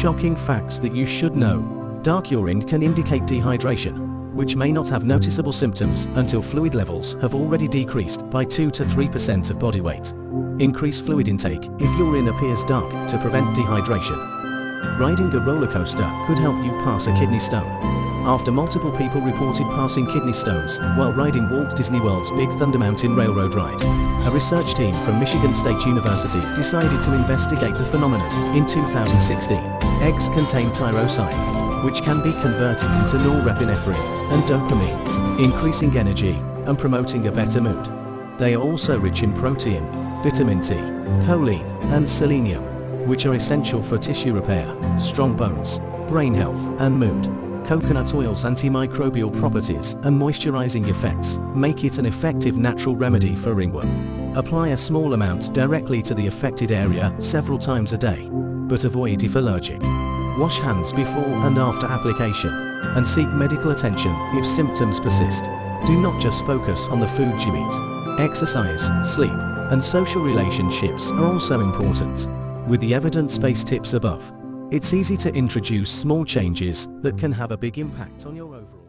Shocking facts that you should know. Dark urine can indicate dehydration, which may not have noticeable symptoms until fluid levels have already decreased by 2 to 3% of body weight. Increase fluid intake if urine appears dark to prevent dehydration. Riding a roller coaster could help you pass a kidney stone after multiple people reported passing kidney stones while riding Walt Disney World's Big Thunder Mountain Railroad ride. A research team from Michigan State University decided to investigate the phenomenon. In 2016, eggs contain tyrosine, which can be converted into norepinephrine and dopamine, increasing energy and promoting a better mood. They are also rich in protein, vitamin D, choline, and selenium, which are essential for tissue repair, strong bones, brain health, and mood coconut oil's antimicrobial properties and moisturizing effects make it an effective natural remedy for ringworm. Apply a small amount directly to the affected area several times a day, but avoid if allergic. Wash hands before and after application, and seek medical attention if symptoms persist. Do not just focus on the food you eat. Exercise, sleep, and social relationships are also important. With the evidence-based tips above, it's easy to introduce small changes that can have a big impact on your overall